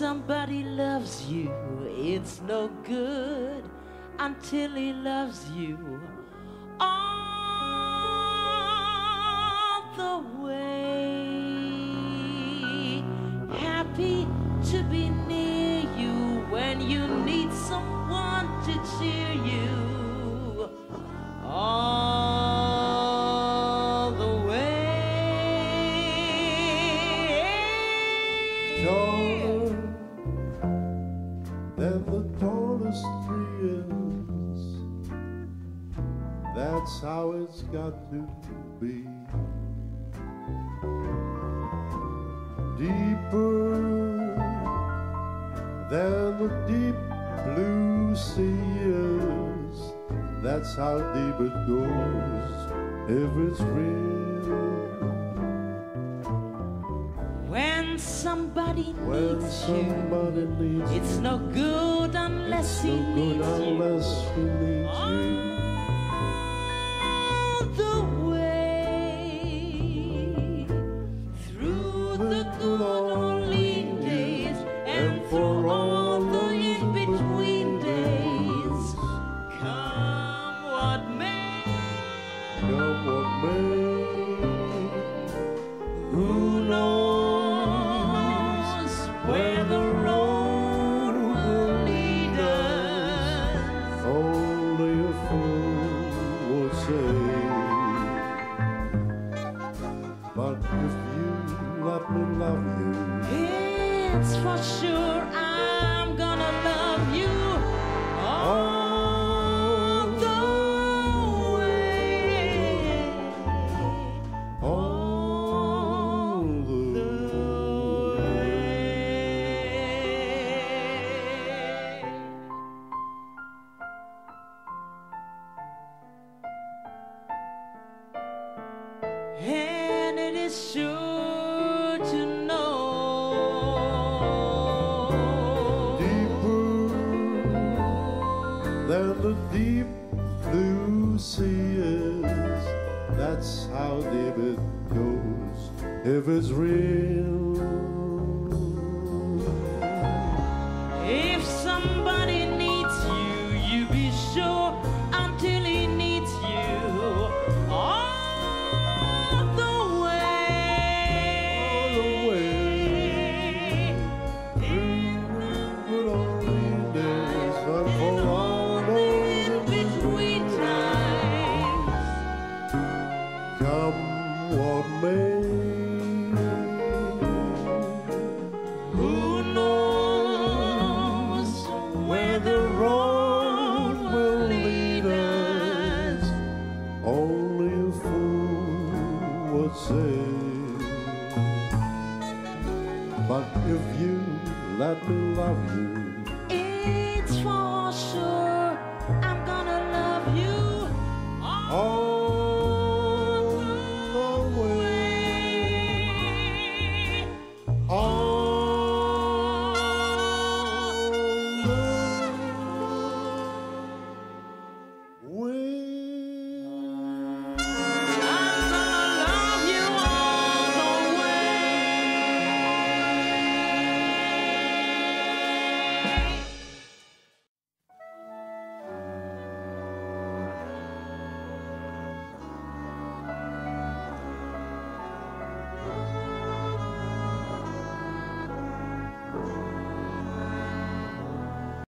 Somebody loves you, it's no good until he loves you all the way. Happy to be near you when you need someone to cheer you than the tallest tree is. That's how it's got to be. Deeper than the deep blue sea is. That's how deep it goes if it's real. Somebody When needs somebody you, needs it's you, no good unless it's he no good needs you. unless he needs you. All the way through the good old It's for sure I'm gonna love you all the way. all the way. And it is sure to than the deep blue sea is. That's how deep it goes if it's real. you, let me love you. It's for sure.